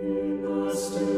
In the